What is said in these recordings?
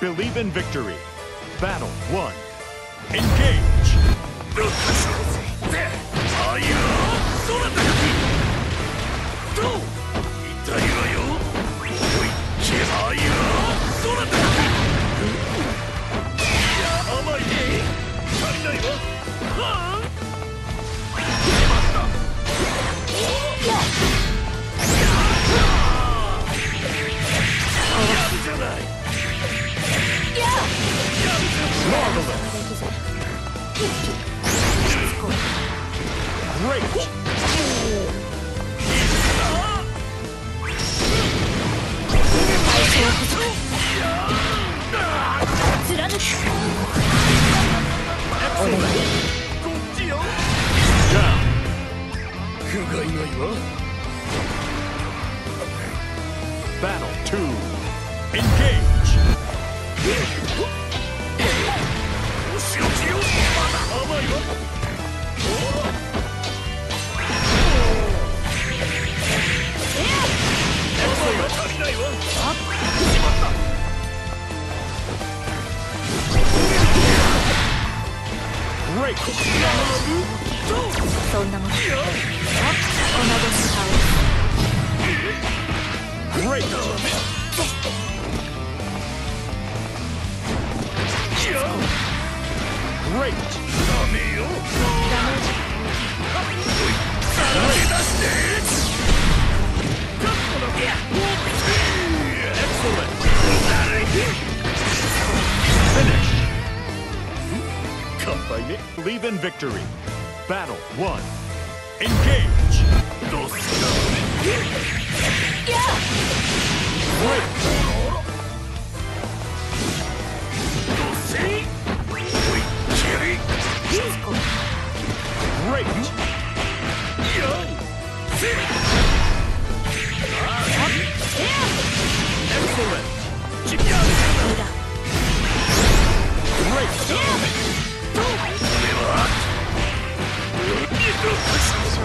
Believe in victory. Battle one. Engage! Are you? Battle 2 Engage! そんなもの粉ダメ Believe in victory. Battle one. Engage. Yeah.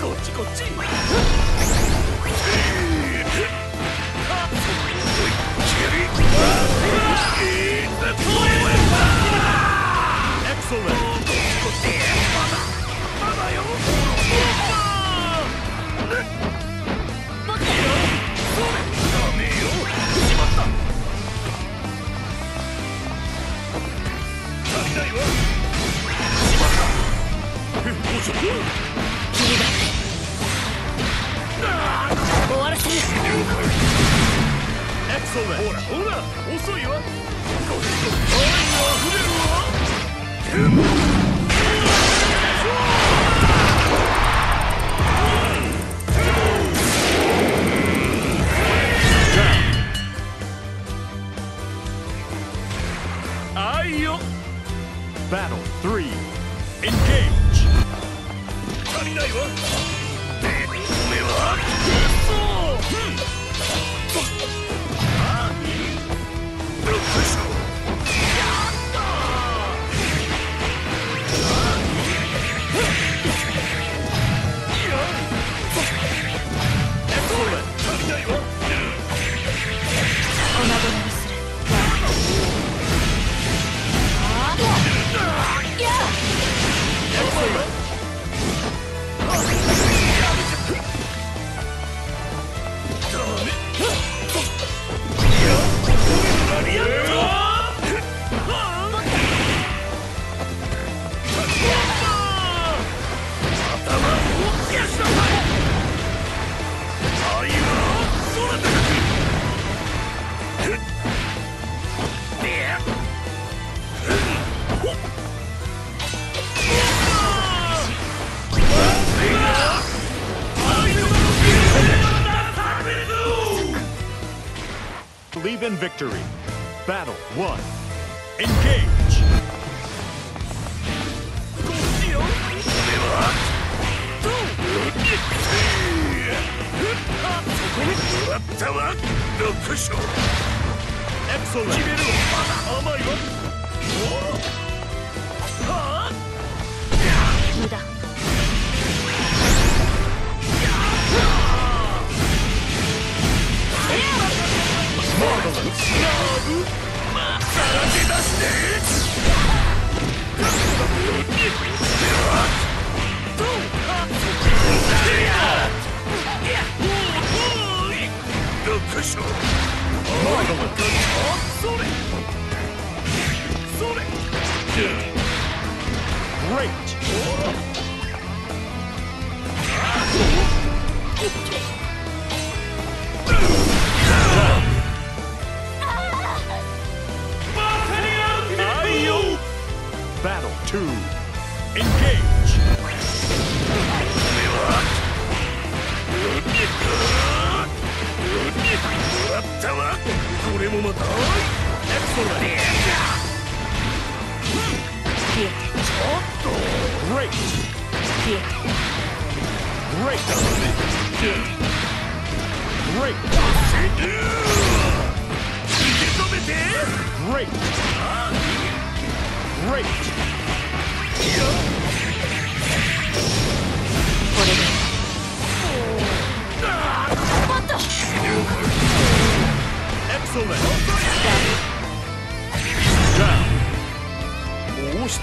こっちこっち。そうだ。ほらほら遅いわ。こ愛が溢れるわよ。Battle 3 Believe in victory. Battle one. Engage! Excellent! Great! もまだこれで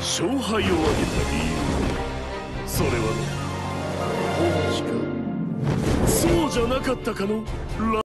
勝敗を挙げた理由。それは。そうじゃなかったかの。